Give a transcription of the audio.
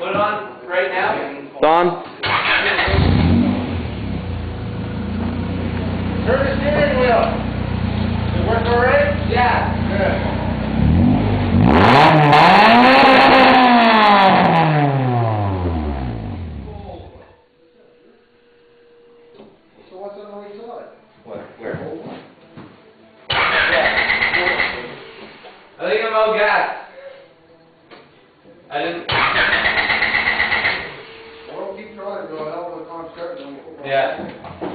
Put it on right now. Don? Turn the steering wheel. It work all right? Yeah. Good. So what's on the right side? What? Where? I think I'm out of gas. I didn't trying, Yeah.